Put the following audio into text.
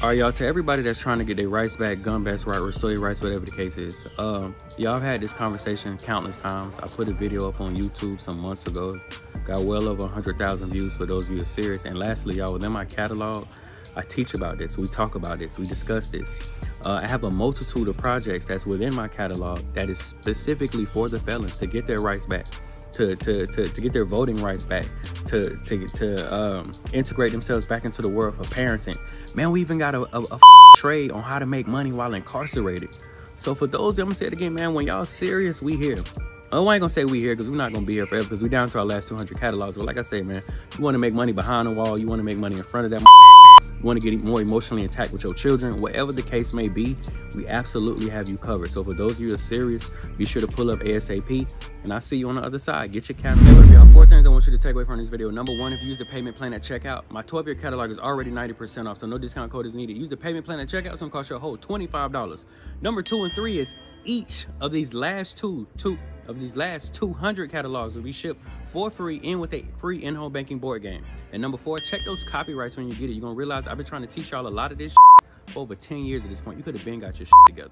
All right, y'all, to everybody that's trying to get their rights back, gun backs right, restore your rights, whatever the case is. Um, y'all have had this conversation countless times. I put a video up on YouTube some months ago. Got well over 100,000 views for those of you who are serious. And lastly, y'all, within my catalog, I teach about this. We talk about this. We discuss this. Uh, I have a multitude of projects that's within my catalog that is specifically for the felons to get their rights back. To, to, to, to get their voting rights back, to, to, to um, integrate themselves back into the world for parenting, Man, we even got a, trade on how to make money while incarcerated. So for those, I'm gonna say it again, man, when y'all serious, we here. Oh, I ain't gonna say we here because we're not gonna be here forever because we down to our last 200 catalogs. But like I say, man, you wanna make money behind the wall, you wanna make money in front of that want to get more emotionally attacked with your children, whatever the case may be, we absolutely have you covered. So for those of you that are serious, be sure to pull up ASAP, and I'll see you on the other side. Get your catalog. Y'all, four things I want you to take away from this video. Number one, if you use the payment plan at checkout, my 12-year catalog is already 90% off, so no discount code is needed. Use the payment plan at checkout, it's gonna cost you a whole $25. Number two and three is each of these last two, two of these last 200 catalogs will be shipped for free and with a free in-home banking board game. And number four, check those copyrights when you get it. You're gonna realize I've been trying to teach y'all a lot of this for over 10 years at this point. You could have been got your together.